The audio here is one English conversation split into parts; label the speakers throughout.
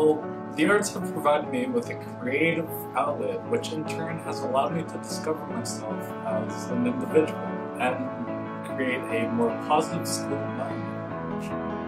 Speaker 1: Well, the arts have provided me with a creative outlet, which in turn has allowed me to discover myself as an individual and create a more positive school environment.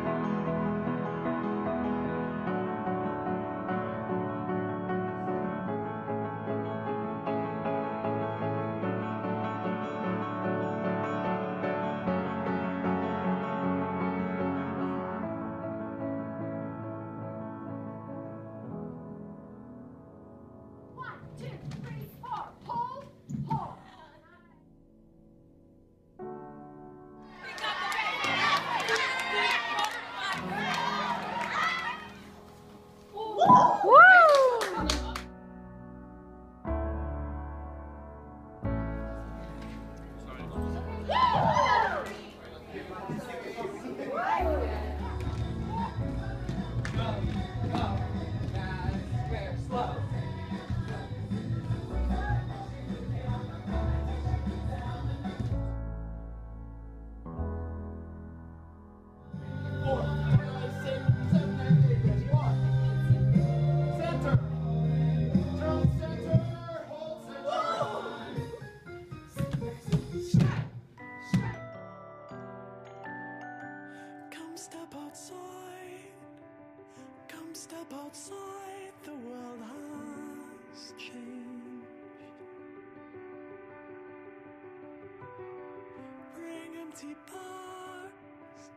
Speaker 2: Empty bags.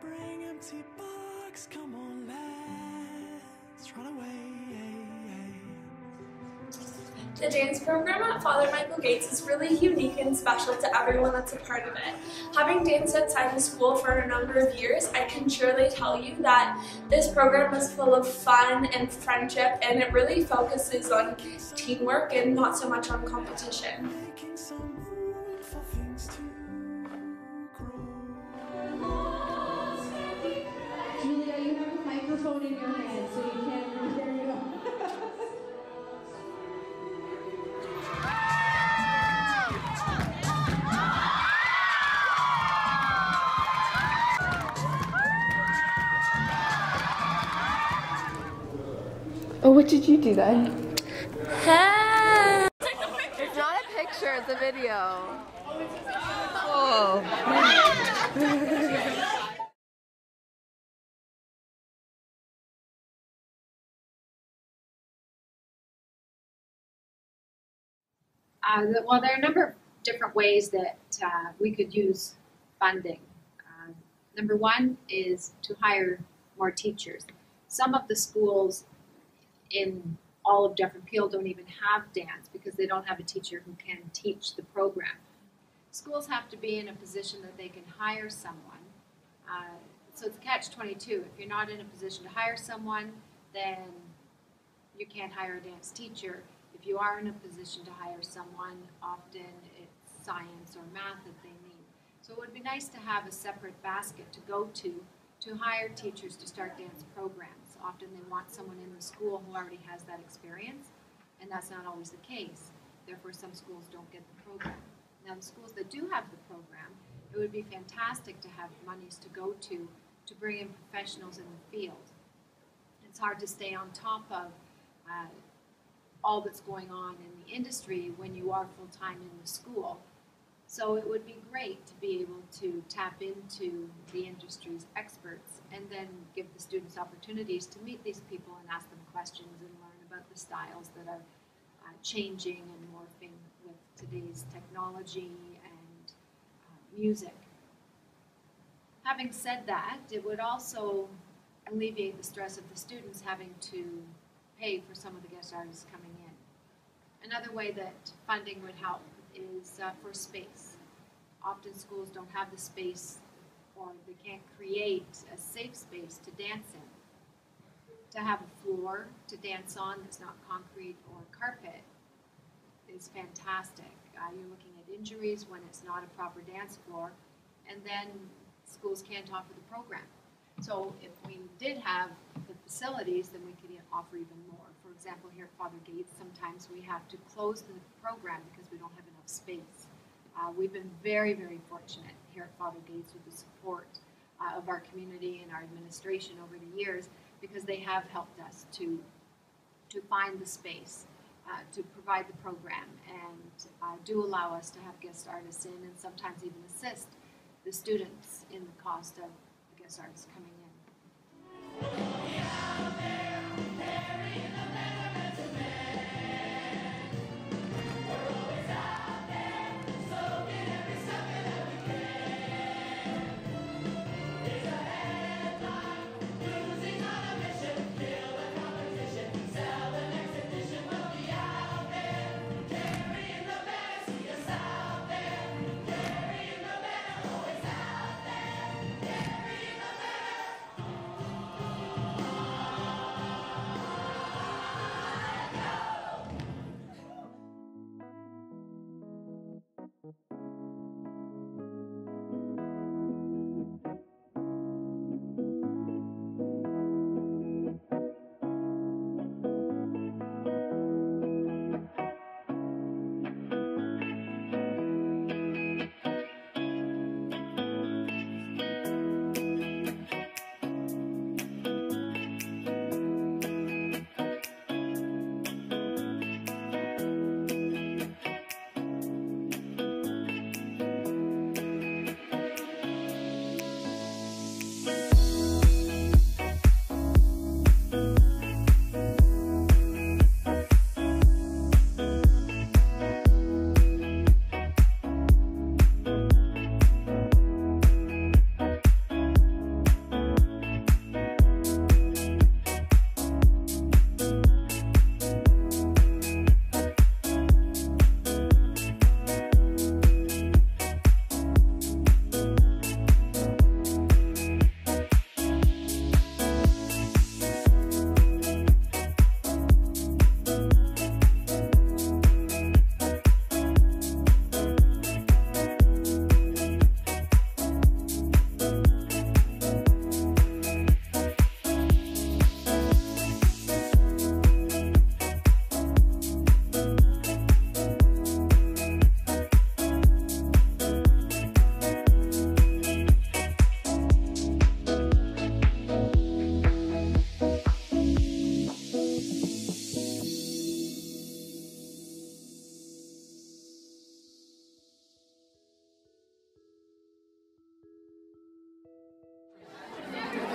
Speaker 2: Bring empty bags. Come on, let's run away.
Speaker 3: The dance program at Father Michael Goetz is really unique and special to everyone that's a part of it. Having danced outside the school for a number of years, I can surely tell you that this program is full of fun and friendship and it really focuses on teamwork and not so much on competition.
Speaker 4: Microphone in your hand, so you can. There you.
Speaker 5: Oh, what did you do then?
Speaker 6: It's not a picture, it's a video.
Speaker 7: Uh, well, there are a number of different ways that uh, we could use funding. Uh, number one is to hire more teachers. Some of the schools in all of Dufferin-Peel don't even have dance because they don't have a teacher who can teach the program. Schools have to be in a position that they can hire someone. Uh, so it's catch 22. If you're not in a position to hire someone, then you can't hire a dance teacher. If you are in a position to hire someone, often it's science or math that they need. So it would be nice to have a separate basket to go to to hire teachers to start dance programs. Often they want someone in the school who already has that experience, and that's not always the case. Therefore, some schools don't get the program. Now, the schools that do have the program, it would be fantastic to have monies to go to to bring in professionals in the field. It's hard to stay on top of uh, all that's going on in the industry when you are full time in the school. So it would be great to be able to tap into the industry's experts and then give the students opportunities to meet these people and ask them questions and learn about the styles that are uh, changing and morphing with today's technology and uh, music. Having said that, it would also alleviate the stress of the students having to pay for some of the guest artists coming in. Another way that funding would help is uh, for space. Often schools don't have the space or they can't create a safe space to dance in. To have a floor to dance on that's not concrete or carpet is fantastic. Uh, you're looking at injuries when it's not a proper dance floor, and then schools can't offer the program. So if we did have facilities, then we could offer even more. For example, here at Father Goetz, sometimes we have to close the program because we don't have enough space. Uh, we've been very, very fortunate here at Father Goetz with the support uh, of our community and our administration over the years because they have helped us to to find the space, uh, to provide the program, and uh, do allow us to have guest artists in, and sometimes even assist the students in the cost of the guest artists coming in.
Speaker 2: Game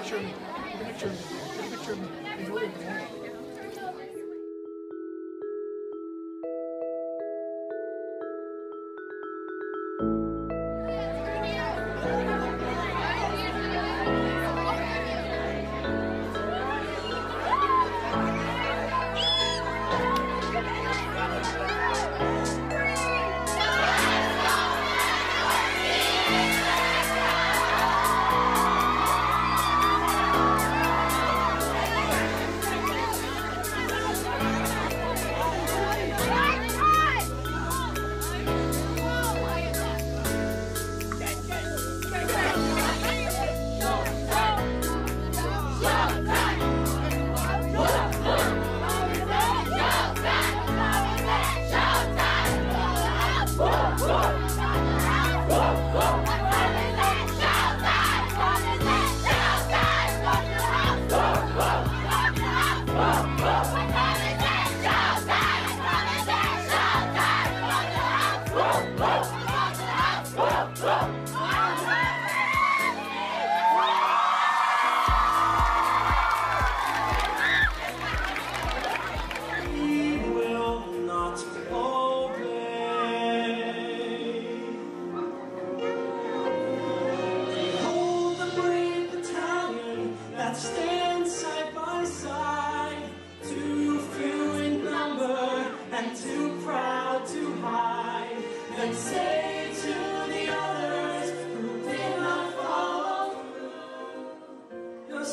Speaker 2: picture of me.
Speaker 7: Take a picture of me. Take a picture of me. Enjoy it.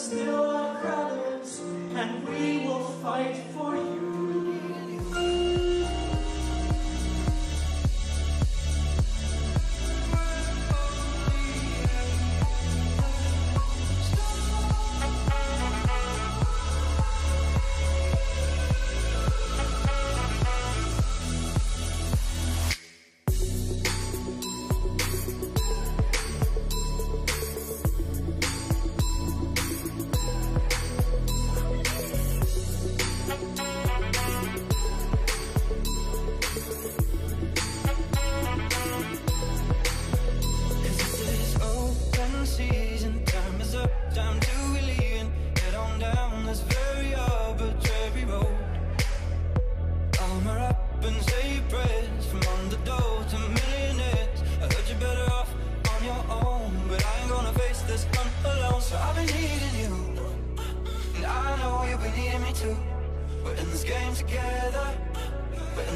Speaker 8: still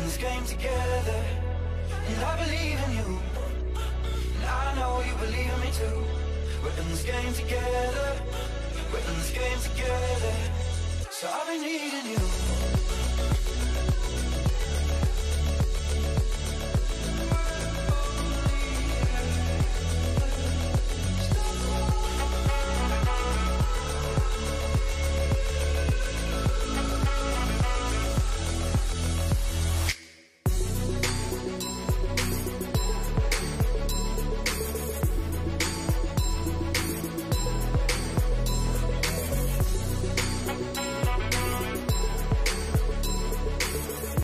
Speaker 2: this game together. And I believe in you. And I know you believe in me too. We're in this game together. We're in this game together. So I've been needing you.